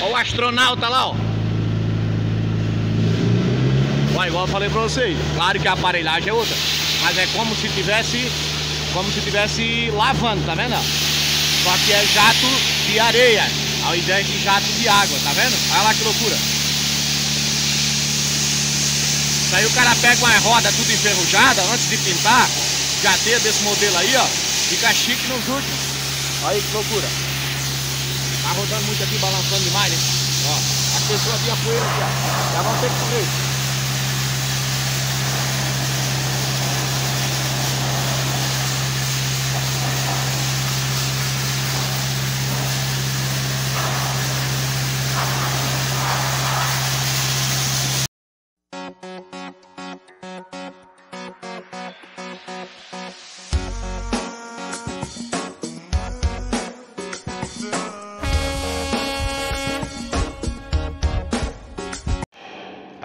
Olha o astronauta lá, ó. Ó, igual eu falei pra vocês, claro que a aparelhagem é outra, mas é como se tivesse, como se tivesse lavando, tá vendo? Só que é jato de areia, ao invés de jato de água, tá vendo? Olha lá que loucura. Isso aí o cara pega uma roda tudo enferrujada antes de pintar, jateia desse modelo aí, ó, fica chique nos últimos. Olha aí que loucura. Tá rodando muito aqui, balançando demais, né? Ó, as pessoas via poeira aqui, ó. Já vão ter que comer.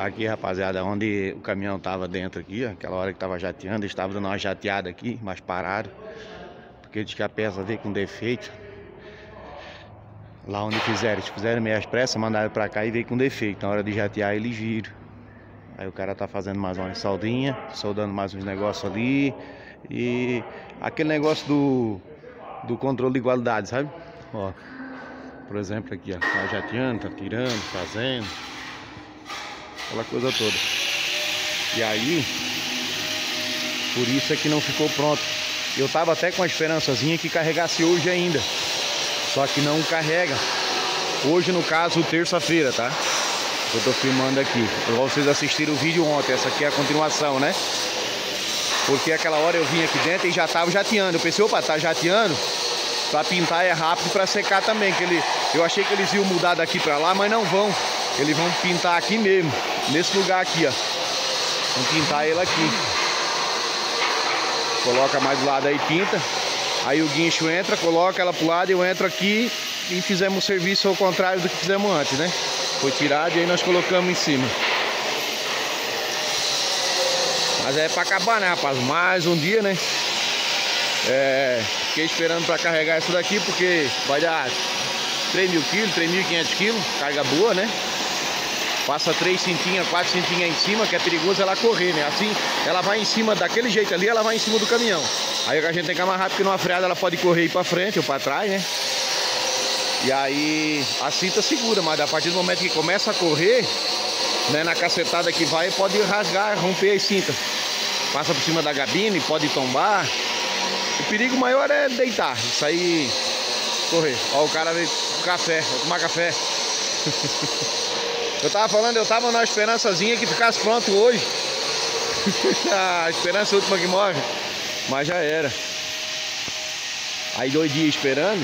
Aqui, rapaziada, onde o caminhão tava dentro aqui, ó, aquela hora que tava jateando, estava dando uma jateada aqui, mais parado. Porque diz que a peça veio com defeito. Lá onde fizeram, eles fizeram meia expressa, mandaram pra cá e veio com defeito. Na hora de jatear, eles viram. Aí o cara tá fazendo mais uma soldinha, soldando mais uns negócios ali. E aquele negócio do, do controle de igualdade, sabe? Ó, por exemplo, aqui, ó, tá jateando, tá tirando, fazendo aquela coisa toda. E aí, por isso é que não ficou pronto. Eu tava até com a esperançazinha que carregasse hoje ainda. Só que não carrega. Hoje, no caso, terça-feira, tá? Eu tô filmando aqui. Pra vocês assistirem o vídeo ontem. Essa aqui é a continuação, né? Porque aquela hora eu vim aqui dentro e já tava jateando. Eu pensei, opa, tá jateando? Pra pintar é rápido pra secar também. Que ele, eu achei que eles iam mudar daqui pra lá, mas não vão. Eles vão pintar aqui mesmo. Nesse lugar aqui, ó. Vamos pintar ele aqui. Coloca mais do lado aí, pinta. Aí o guincho entra, coloca ela pro lado, eu entro aqui e fizemos o serviço ao contrário do que fizemos antes, né? Foi tirado e aí nós colocamos em cima. Mas é pra acabar, né, rapaz? Mais um dia, né? É, fiquei esperando pra carregar isso daqui porque vai dar 3 mil quilos, 3.500 quilos, carga boa, né? Passa três cintinhas, quatro cintinhas em cima, que é perigoso ela correr, né? Assim, ela vai em cima, daquele jeito ali, ela vai em cima do caminhão. Aí a gente tem que amarrar, porque numa freada ela pode correr pra frente ou pra trás, né? E aí a cinta segura, mas a partir do momento que começa a correr, né, na cacetada que vai, pode rasgar, romper as cintas. Passa por cima da gabine, pode tombar. Perigo maior é deitar, sair, correr. Ó, o cara veio com café, vou tomar café. Eu tava falando, eu tava na esperançazinha que ficasse pronto hoje. a esperança é última que morre. Mas já era. Aí dois dias esperando.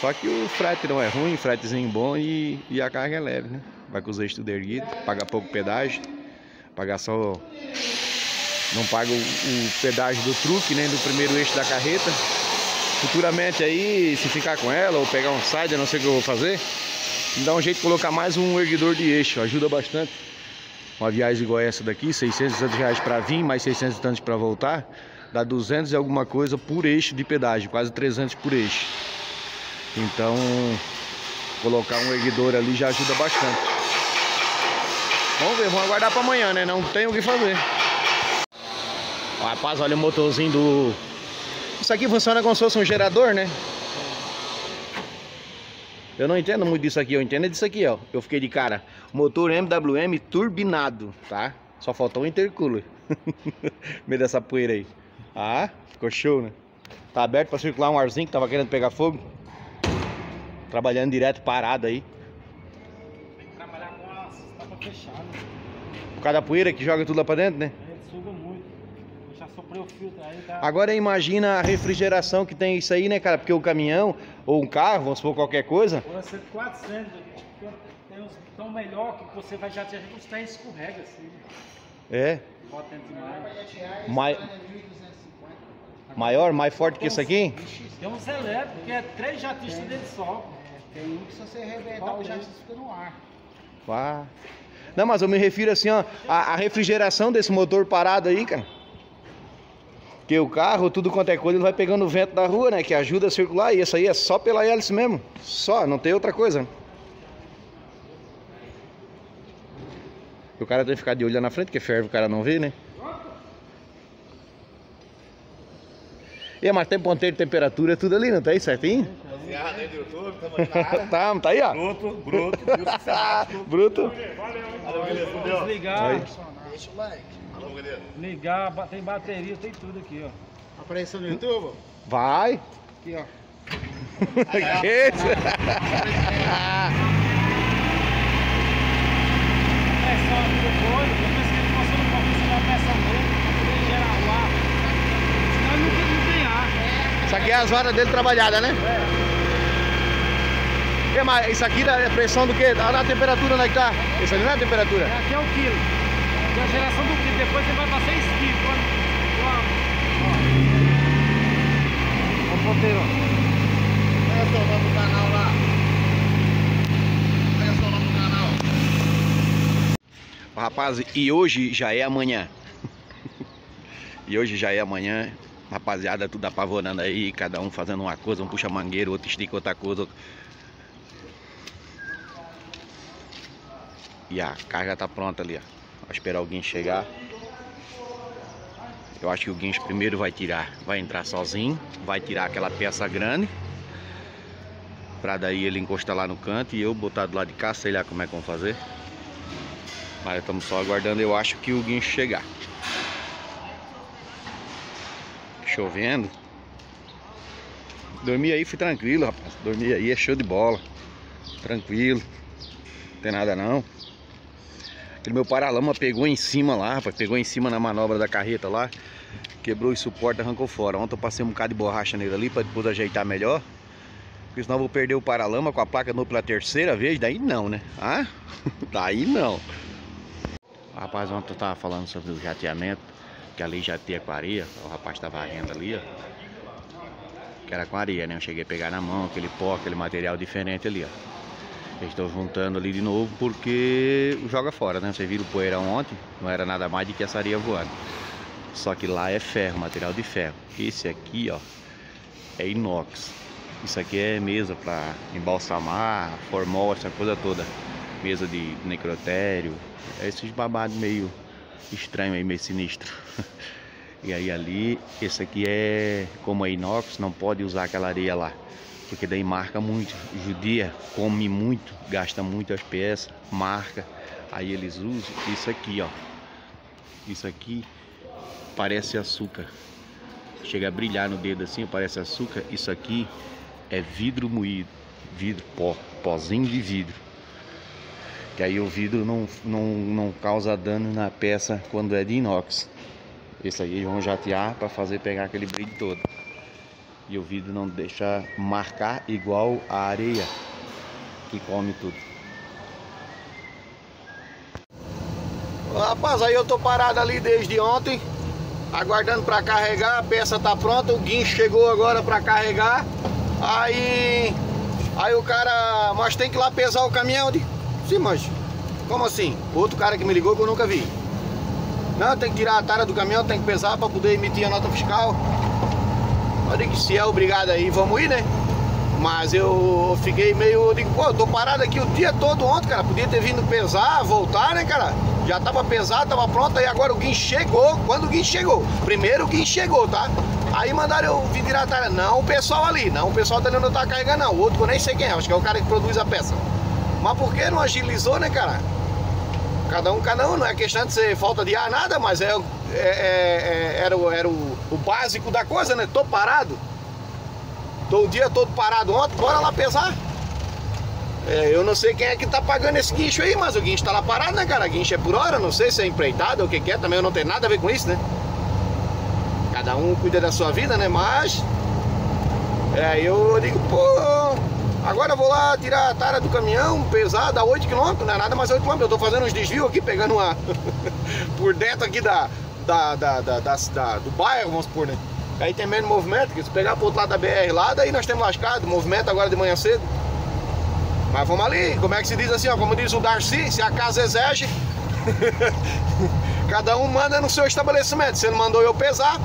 Só que o frete não é ruim, fretezinho bom e, e a carga é leve, né? Vai com os eixos tudo erguido, paga pouco pedágio, paga só. Não paga o, o pedágio do truque, nem do primeiro eixo da carreta. Futuramente aí, se ficar com ela ou pegar um side, não sei o que eu vou fazer. Dá um jeito de colocar mais um erguidor de eixo, ajuda bastante. Uma viagem igual essa daqui, 600 reais para vir, mais 600 e tantos para voltar, dá 200 e alguma coisa por eixo de pedágio, quase 300 por eixo. Então, colocar um erguidor ali já ajuda bastante. Vamos ver, vamos aguardar para amanhã, né? Não tem o que fazer. Rapaz, olha o motorzinho do... Isso aqui funciona como se fosse um gerador, né? Eu não entendo muito disso aqui, eu entendo disso aqui, ó. Eu fiquei de cara. Motor MWM turbinado, tá? Só faltou um intercooler. meio dessa poeira aí. Ah, ficou show, né? Tá aberto pra circular um arzinho que tava querendo pegar fogo. Trabalhando direto, parado aí. Tem que trabalhar com a tampa fechada. Por causa da poeira que joga tudo lá pra dentro, né? Ele suga muito. Eu já soprei o filtro aí, tá? Agora imagina a refrigeração que tem isso aí, né, cara? Porque o caminhão ou um carro, vamos supor qualquer coisa, Agora ser 400, tem uns tão melhor que você vai já ter os trens escorrega assim. é Bota dentro demais. mai- maior, mais forte que isso aqui. Tem uns elétricos que é três jatistas dentro só. Tem um que se você arrebentar o jato fica no ar. Vá. Não, mas eu me refiro assim, ó, a, a refrigeração desse motor parado aí, cara. Porque o carro, tudo quanto é coisa, ele vai pegando o vento da rua, né? Que ajuda a circular. E isso aí é só pela hélice mesmo. Só, não tem outra coisa. O cara tem que ficar de olho lá na frente, porque ferve o cara não vê, né? E mas tem ponteiro de temperatura, tudo ali, não tá aí certinho? Rapaziada aí do YouTube, tamo aqui na área. tá, tá aí, ó. Bruto, bruto, bruto. Bruto. Alô, beleza, entendeu? Desligar, Aí. Deixa o like. Alô, beleza. ligar, tem bateria, tem tudo aqui, ó. Apareceu no YouTube? Vai. Aqui, ó. Que isso? Pressão aqui do boi, depois que ele passou no copo, você vai pressão dele, pra poder gerar o ar. Senão não tem, não tem ar. Isso aqui é as varas dele trabalhadas, né? E, mas isso aqui é a pressão do quê? Olha a temperatura onde é que tá. Isso ali não é a temperatura. É até o quilo. Tem a geração do quilo, depois ele vai pra 6 quilos. Quando, ó, ó. Ó o ponteiro. Olha só o nome do canal lá. Olha só o nome do canal. Rapaz, e hoje já é amanhã. e hoje já é amanhã. Rapaziada, tudo apavorando aí, cada um fazendo uma coisa, um puxa mangueira, outro estica outra coisa. E a carga tá pronta ali, ó. Vai esperar alguém chegar. Eu acho que o guincho primeiro vai tirar, vai entrar sozinho, vai tirar aquela peça grande. Pra daí ele encostar lá no canto e eu botar do lado de cá, sei lá como é que vão fazer. Mas estamos só aguardando, eu acho que o guincho chegar. Chovendo. Dormi aí, fui tranquilo, rapaz. Dormi aí, é show de bola. Tranquilo. Não tem nada não. Aquele meu paralama pegou em cima lá, rapaz. Pegou em cima na manobra da carreta lá. Quebrou os suportes, arrancou fora. Ontem eu passei um bocado de borracha nele ali para depois ajeitar melhor. Porque senão eu vou perder o paralama com a placa no pela terceira vez. Daí não, né? Ah? Daí não. Rapaz, ontem eu tava falando sobre o jateamento, que ali jateia com areia. O rapaz tava varrendo ali, ó. Que era com areia, né? Eu cheguei a pegar na mão aquele pó, aquele material diferente ali, ó. Estão juntando ali de novo porque joga fora, né? Vocês viram o poeirão ontem, não era nada mais do que essa areia voando. Só que lá é ferro, material de ferro. Esse aqui, ó, é inox. Isso aqui é mesa para embalsamar, formol, essa coisa toda. Mesa de necrotério, é esses babados meio estranho aí, meio sinistro. E aí ali, esse aqui é como é inox, não pode usar aquela areia lá. Porque daí marca muito. Judia come muito, gasta muito as peças, marca. Aí eles usam isso aqui, ó. Isso aqui parece açúcar. Chega a brilhar no dedo assim, parece açúcar. Isso aqui é vidro moído, vidro pó, pozinho de vidro. Que aí o vidro não, não, não causa dano na peça quando é de inox. Esse aí vão jatear para fazer pegar aquele brilho todo. E o vidro não deixa marcar igual a areia que come tudo. Rapaz, aí eu tô parado ali desde ontem, aguardando para carregar, a peça tá pronta, o guincho chegou agora para carregar. Aí aí o cara, mas tem que ir lá pesar o caminhão, digo, sim, mas como assim? Outro cara que me ligou que eu nunca vi. Não, tem que tirar a tara do caminhão, tem que pesar para poder emitir a nota fiscal. Eu digo, se é obrigado aí, vamos ir, né? Mas eu fiquei meio. Digo, pô, eu tô parado aqui o dia todo ontem, cara. Podia ter vindo pesar, voltar, né, cara? Já tava pesado, tava pronto, aí agora o guincho chegou. Quando o guincho chegou? Primeiro o guincho chegou, tá? Aí mandaram eu vir tirar a tara. Não o pessoal ali, não o pessoal ali onde eu tava carregando, não. O outro que eu nem sei quem é, acho que é o cara que produz a peça. Mas por que não agilizou, né, cara? Cada um, cada um, não é questão de ser falta de ar, nada, mas é, é- é- é- era, era o, o básico da coisa, né? Tô parado. Tô o dia todo parado ontem, bora lá pesar. É, eu não sei quem é que tá pagando esse guincho aí, mas o guincho tá lá parado, né, cara? Guincho é por hora, não sei se é empreitado ou o que, que é, também eu não tenho nada a ver com isso, né? Cada um cuida da sua vida, né? Mas. É, eu digo, pô, agora eu vou lá tirar a tara do caminhão, pesar, dá 8 km, não é nada mais 8 km. Eu tô fazendo uns desvios aqui, pegando uma. por dentro aqui da, da, da, da, da- do bairro, vamos supor, né? Aí tem menos movimento, porque se pegar pro outro lado da BR lá, daí nós temos lascado, movimento agora de manhã cedo. Mas vamos ali, como é que se diz assim, ó, como diz o Darcy, se a casa exige, cada um manda no seu estabelecimento. Você não mandou eu pesar,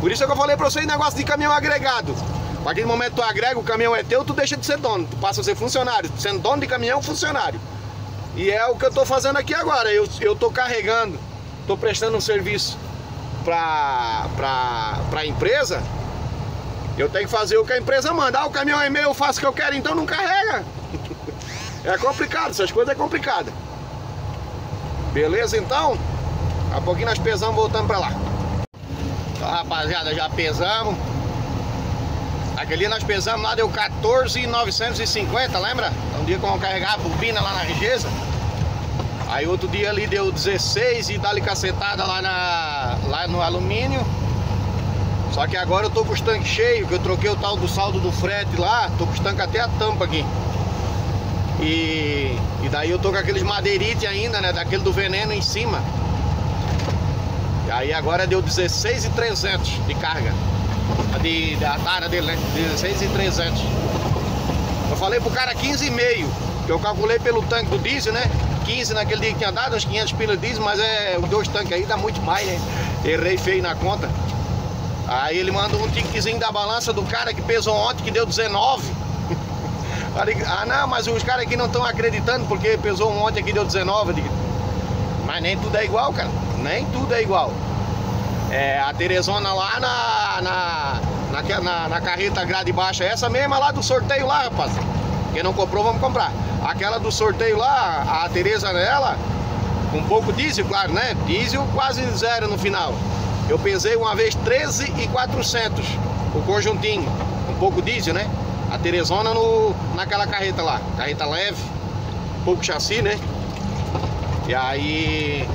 Por isso é que eu falei pra vocês negócio de caminhão agregado. A partir do momento que tu agrega, o caminhão é teu, tu deixa de ser dono. Tu passa a ser funcionário. Sendo dono de caminhão, funcionário. E é o que eu tô fazendo aqui agora. Eu, eu tô carregando, tô prestando um serviço pra, pra, pra empresa. Eu tenho que fazer o que a empresa manda. Ah, o caminhão é meu, eu faço o que eu quero, então não carrega. É complicado, essas coisas é complicado. Beleza então? Daqui a pouquinho nós pesamos voltando pra lá. Então, rapaziada, já pesamos. Aquele dia nós pesamos lá, deu 14,950, lembra? Um dia que eu carregar a bobina lá na Regesa. Aí outro dia ali deu 16 e dá-lhe cacetada lá, na, lá no alumínio. Só que agora eu tô com os tanques cheios, que eu troquei o tal do saldo do frete lá, tô com os tanques até a tampa aqui. E, e daí eu tô com aqueles madeirite ainda, né? Daquele do veneno em cima. E aí agora deu 16,300 de carga. De, da tara dele, né? 16,300. Eu falei pro cara 15,5. Que eu calculei pelo tanque do diesel, né? 15 naquele dia que tinha dado, uns 500 pilas de diesel, mas é os dois tanques aí dá muito mais, né? Errei feio na conta. Aí ele mandou um tiquezinho da balança do cara que pesou ontem, que deu 19. Falei, ah não, mas os caras aqui não estão acreditando porque pesou um aqui deu 19. Eu digo, mas nem tudo é igual, cara. Nem tudo é igual. É, a Teresona lá na, na, na, na, na carreta grade baixa, essa mesma lá do sorteio lá, rapaz. Quem não comprou, vamos comprar. Aquela do sorteio lá, a Tereza nela, com pouco diesel, claro, né? Diesel quase zero no final. Eu pesei uma vez 13,400 o conjuntinho, um pouco diesel, né? A Teresona no, naquela carreta lá, carreta leve, pouco chassi, né? E aí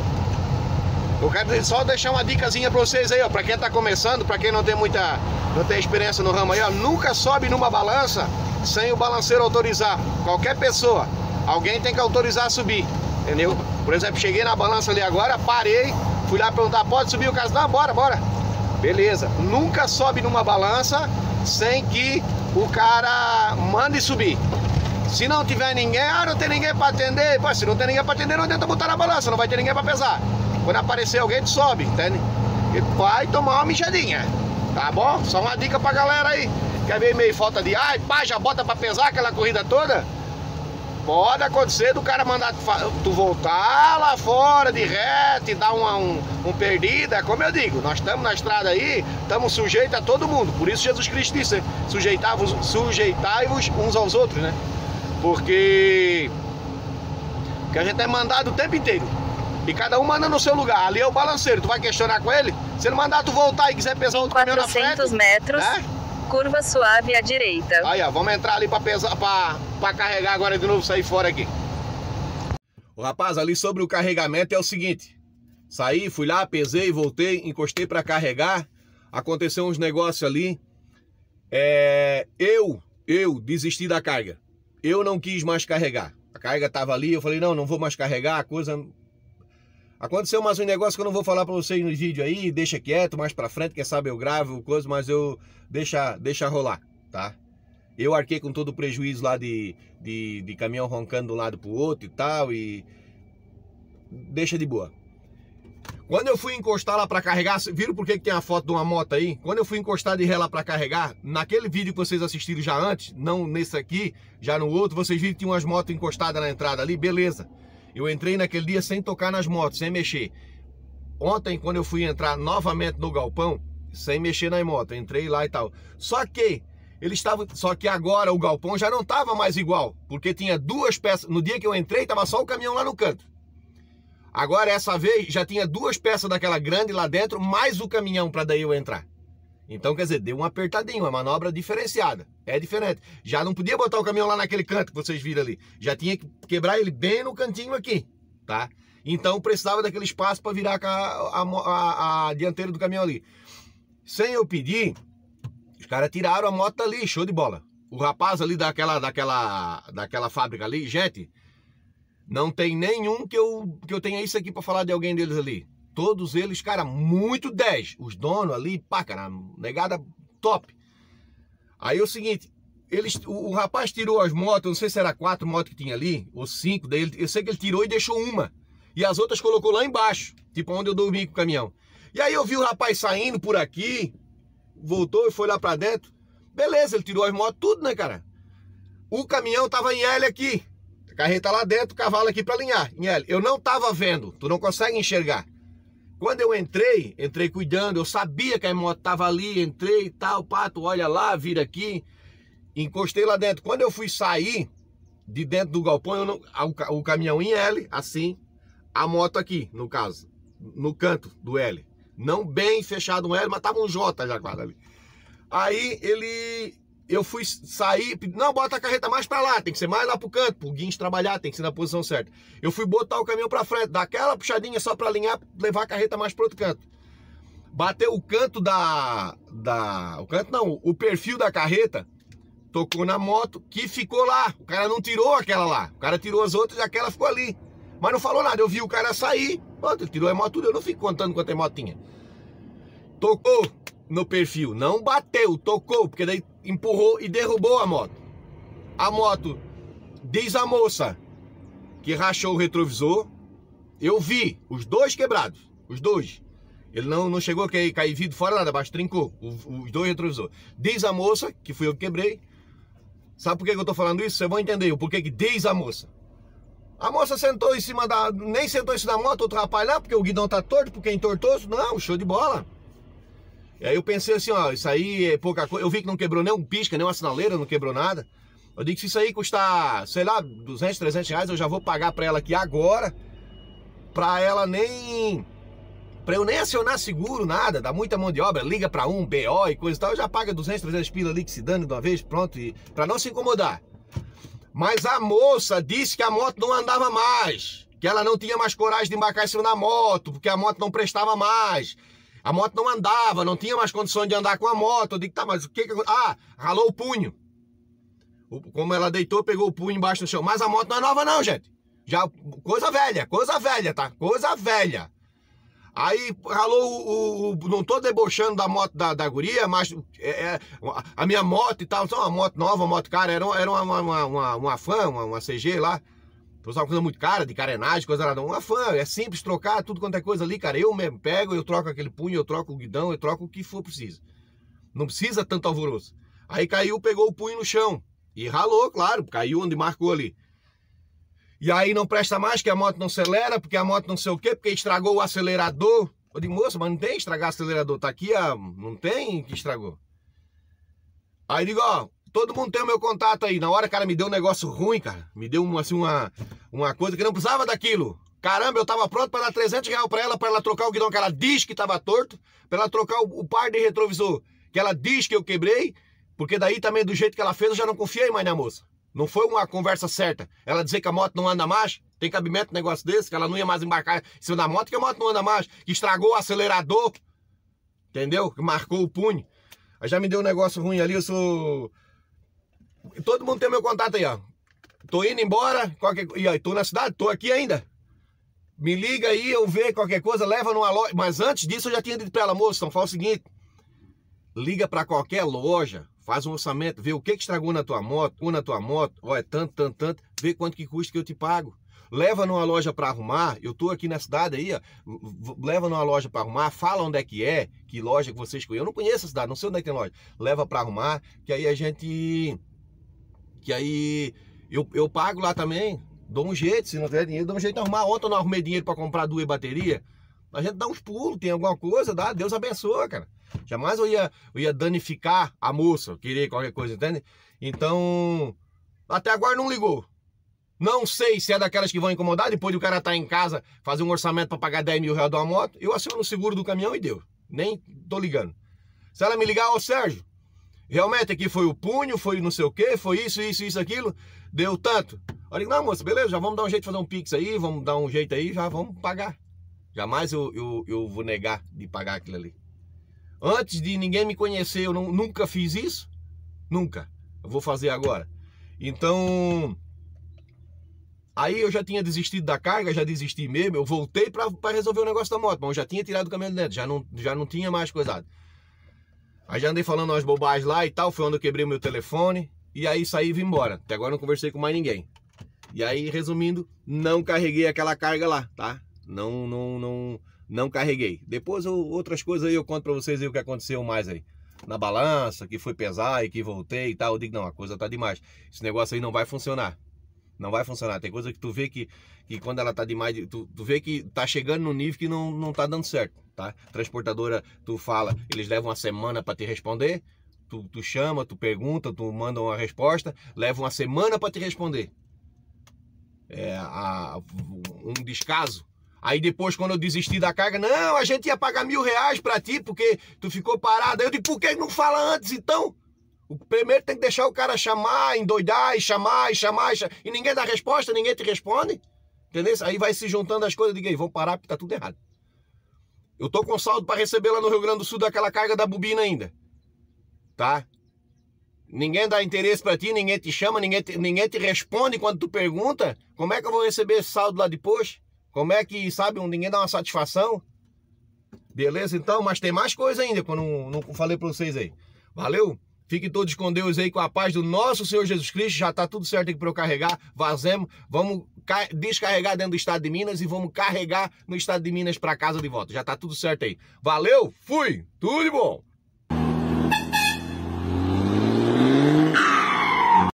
eu quero só deixar uma dicasinha pra vocês aí, ó, pra quem tá começando, pra quem não tem muita, não tem experiência no ramo aí, ó, nunca sobe numa balança sem o balanceiro autorizar. Qualquer pessoa, alguém tem que autorizar a subir, entendeu? Por exemplo, cheguei na balança ali agora, parei, Fui lá perguntar, pode subir o caso? Não, bora, bora. Beleza. Nunca sobe numa balança sem que o cara mande subir. Se não tiver ninguém, ah, não tem ninguém para atender. Pô, se não tem ninguém para atender, não adianta botar na balança, não vai ter ninguém para pesar. Quando aparecer alguém, tu sobe, entende? E vai tomar uma michadinha. Tá bom? Só uma dica pra galera aí. Quer ver meio falta de ar? Pá, já bota pra pesar aquela corrida toda? Pode acontecer do cara mandar tu voltar lá fora de reto e dar uma, um, um perdido. É como eu digo, nós estamos na estrada aí, estamos sujeitos a todo mundo. Por isso Jesus Cristo disse, sujeitai-vos sujeitai uns aos outros, né? Porque, porque a gente é mandado o tempo inteiro. E cada um manda no seu lugar. Ali é o balanceiro. Tu vai questionar com ele? Se ele mandar tu voltar e quiser pesar outro caminhão na frente... 400 metros... Né? Curva suave à direita. Aí, ó, vamos entrar ali pra, pesar, pra, pra carregar agora de novo, sair fora aqui. O rapaz, ali sobre o carregamento é o seguinte. Saí, fui lá, pesei, voltei, encostei para carregar. Aconteceu uns negócios ali. É, eu, eu desisti da carga. Eu não quis mais carregar. A carga tava ali, eu falei, não, não vou mais carregar, a coisa Aconteceu mais um negócio que eu não vou falar para vocês no vídeo aí, deixa quieto, mais para frente, quem sabe eu gravo coisa, mas eu deixa, deixa rolar, tá? Eu arquei com todo o prejuízo lá de, de, de caminhão roncando de um lado pro outro e tal, e deixa de boa. Quando eu fui encostar lá para carregar, viram por que, tem a foto de uma moto aí? Quando eu fui encostar de ré lá para carregar, naquele vídeo que vocês assistiram já antes, não nesse aqui, já no outro, vocês viram que tinha umas motos encostadas na entrada ali, beleza. Eu entrei naquele dia sem tocar nas motos, sem mexer. Ontem, quando eu fui entrar novamente no galpão, sem mexer na moto, entrei lá e tal. Só que ele estava, só que agora o galpão já não estava mais igual, porque tinha duas peças. No dia que eu entrei, estava só o caminhão lá no canto. Agora essa vez já tinha duas peças daquela grande lá dentro, mais o caminhão para daí eu entrar. Então, quer dizer, deu uma apertadinha, uma manobra diferenciada. É diferente. Já não podia botar o caminhão lá naquele canto que vocês viram ali. Já tinha que quebrar ele bem no cantinho aqui, tá? Então precisava daquele espaço para virar a, a, a, a, dianteira do caminhão ali. Sem eu pedir, os caras tiraram a moto ali, show de bola. O rapaz ali daquela, daquela, daquela fábrica ali, gente, não tem nenhum que eu, que eu tenha isso aqui para falar de alguém deles ali. Todos eles, cara, muito 10. Os donos ali, pá, cara, negada top. Aí é o seguinte, eles, o, o, rapaz tirou as motos, não sei se era quatro motos que tinha ali, ou cinco, daí ele, eu sei que ele tirou e deixou uma. E as outras colocou lá embaixo, tipo onde eu dormi com o caminhão. E aí eu vi o rapaz saindo por aqui, voltou e foi lá pra dentro. Beleza, ele tirou as motos, tudo, né, cara? O caminhão tava em L aqui. A carreta lá dentro, o cavalo aqui pra alinhar, em L. Eu não tava vendo, tu não consegue enxergar. Quando eu entrei, entrei cuidando, eu sabia que a moto tava ali, entrei e tal, pato, olha lá, vira aqui, encostei lá dentro. Quando eu fui sair de dentro do galpão, não, o, o caminhão em L, assim, a moto aqui, no caso, no canto do L. Não bem fechado um L, mas tava um J já quase ali. Aí ele, eu fui sair, não, bota a carreta mais pra lá, tem que ser mais lá pro canto, pro guincho trabalhar, tem que ser na posição certa. Eu fui botar o caminhão pra frente, dar aquela puxadinha só pra alinhar, levar a carreta mais pro outro canto. Bateu o canto da, da, o canto não, o perfil da carreta, tocou na moto, que ficou lá. O cara não tirou aquela lá, o cara tirou as outras e aquela ficou ali. Mas não falou nada, eu vi o cara sair, pronto, tirou a moto eu não fico contando quanto é moto tinha. Tocou, no perfil. Não bateu, tocou, porque daí empurrou e derrubou a moto. A moto, diz a moça que rachou o retrovisor. Eu vi os dois quebrados, os dois. Ele não, não chegou a cair, vidro fora nada, abaixo trincou os, dois retrovisores. Diz a moça, que fui eu que quebrei. Sabe por que, eu tô falando isso? Vocês vão entender o porquê que diz a moça. A moça sentou em cima da. Nem sentou em cima da moto, outro rapaz lá, porque o guidão tá torto, porque é entortoso. Não, show de bola. E aí eu pensei assim, ó, isso aí é pouca coisa. Eu vi que não quebrou nem um pisca, nem uma sinaleira, não quebrou nada. Eu que se isso aí custar, sei lá, 200, 300 reais, eu já vou pagar pra ela aqui agora. Pra ela nem... Pra eu nem acionar seguro, nada, dá muita mão de obra, liga pra um, BO e coisa e tal, eu já paga 200, 300 pila ali que se dane de uma vez, pronto, e, pra não se incomodar. Mas a moça disse que a moto não andava mais, que ela não tinha mais coragem de embarcar em cima da moto, porque a moto não prestava mais, a moto não andava, não tinha mais condições de andar com a moto. Eu digo, tá, mas o que que... Ah, ralou o punho. Como ela deitou, pegou o punho embaixo do chão. Mas a moto não é nova não, gente. Já, coisa velha, coisa velha, tá? Coisa velha. Aí ralou o, o, Não tô debochando da moto da, da guria, mas é, é, a minha moto e tal, só uma moto nova, uma moto cara, era, era uma, uma, uma, uma fã, uma, uma CG lá. Então, uma coisa muito cara, de carenagem, coisa nada. Uma fã, é simples trocar tudo quanto é coisa ali, cara. Eu mesmo pego, eu troco aquele punho, eu troco o guidão, eu troco o que for preciso. Não precisa tanto alvoroço. Aí caiu, pegou o punho no chão. E ralou, claro, caiu onde marcou ali. E aí não presta mais, que a moto não acelera, porque a moto não sei o quê, porque estragou o acelerador. Eu digo, moça, mas não tem estragar acelerador, tá aqui, a... não tem que estragou. Aí digo, ó, Todo mundo tem o meu contato aí. Na hora, cara, me deu um negócio ruim, cara. Me deu uma, assim, uma, uma coisa que não precisava daquilo. Caramba, eu tava pronto para dar 300 reais pra ela, para ela trocar o guidão que ela diz que tava torto, para ela trocar o, o, par de retrovisor que ela diz que eu quebrei, porque daí também do jeito que ela fez eu já não confiei mais na moça. Não foi uma conversa certa. Ela dizer que a moto não anda mais, tem cabimento um negócio desse, que ela não ia mais embarcar em cima da moto, que a moto não anda mais, que estragou o acelerador, entendeu? Que marcou o punho. Aí já me deu um negócio ruim ali, eu sou Todo mundo tem meu contato aí, ó. Tô indo embora, qualquer... e aí, tô na cidade, tô aqui ainda. Me liga aí, eu vejo qualquer coisa, leva numa loja. Mas antes disso eu já tinha dito pra ela, moça, então fala o seguinte. Liga para qualquer loja, faz um orçamento, vê o que, que estragou na tua moto, na tua moto, ó, é tanto, tanto, tanto, vê quanto que custa que eu te pago. Leva numa loja para arrumar, eu tô aqui na cidade aí, ó, leva numa loja para arrumar, fala onde é que é, que loja que você escolheu. Eu não conheço a cidade, não sei onde é que tem loja. Leva para arrumar, que aí a gente que aí eu, eu pago lá também, dou um jeito, se não tiver dinheiro, dou um jeito de arrumar. Ontem eu não arrumei dinheiro para comprar duas baterias. A gente dá uns pulos, tem alguma coisa, dá, Deus abençoa, cara. Jamais eu ia, eu ia danificar a moça, querer qualquer coisa, entende? Então, até agora não ligou. Não sei se é daquelas que vão incomodar, depois do cara estar tá em casa, fazer um orçamento para pagar 10 mil reais de uma moto, eu aciono o seguro do caminhão e deu. Nem tô ligando. Se ela me ligar, ô Sérgio, Realmente aqui foi o punho, foi não sei o que, foi isso, isso, isso, aquilo, deu tanto. Olha, não, moça, beleza, já vamos dar um jeito de fazer um pix aí, vamos dar um jeito aí, já vamos pagar. Jamais eu, eu, eu vou negar de pagar aquilo ali. Antes de ninguém me conhecer, eu não, nunca fiz isso. Nunca. Eu vou fazer agora. Então, aí eu já tinha desistido da carga, já desisti mesmo. Eu voltei para resolver o negócio da moto, mas eu já tinha tirado o caminhão de dentro, já não, já não tinha mais coisado. Aí já andei falando umas bobagens lá e tal, foi onde eu quebrei meu telefone. E aí saí e vim embora. Até agora não conversei com mais ninguém. E aí, resumindo, não carreguei aquela carga lá, tá? Não, não, não, não carreguei. Depois eu, outras coisas aí eu conto pra vocês aí o que aconteceu mais aí. na balança, que fui pesar e que voltei e tal. Eu digo, não, a coisa tá demais. Esse negócio aí não vai funcionar. Não vai funcionar. Tem coisa que tu vê que, que quando ela tá demais, tu, tu vê que tá chegando no nível que não, não tá dando certo, tá? Transportadora, tu fala, eles levam uma semana para te responder. Tu, tu chama, tu pergunta, tu manda uma resposta, leva uma semana para te responder. É a, um descaso. Aí depois, quando eu desisti da carga, não, a gente ia pagar mil reais pra ti porque tu ficou parado. Aí eu digo, por que não fala antes então? O primeiro tem que deixar o cara chamar, endoidar e chamar e chamar, e chamar e ninguém dá resposta, ninguém te responde. Entendeu? Aí vai se juntando as coisas, eu digo aí, vou parar porque tá tudo errado. Eu tô com saldo para receber lá no Rio Grande do Sul daquela carga da bobina ainda. Tá? Ninguém dá interesse para ti, ninguém te chama, ninguém te, ninguém te responde quando tu pergunta. Como é que eu vou receber esse saldo lá depois? Como é que, sabe, ninguém dá uma satisfação? Beleza, então? Mas tem mais coisa ainda, que eu não, não falei para vocês aí. Valeu? Fiquem todos com Deus aí, com a paz do nosso Senhor Jesus Cristo. Já tá tudo certo aqui para eu carregar. Vazemos, vamos descarregar dentro do estado de Minas e vamos carregar no estado de Minas para casa de volta. Já tá tudo certo aí. Valeu, fui, tudo de bom.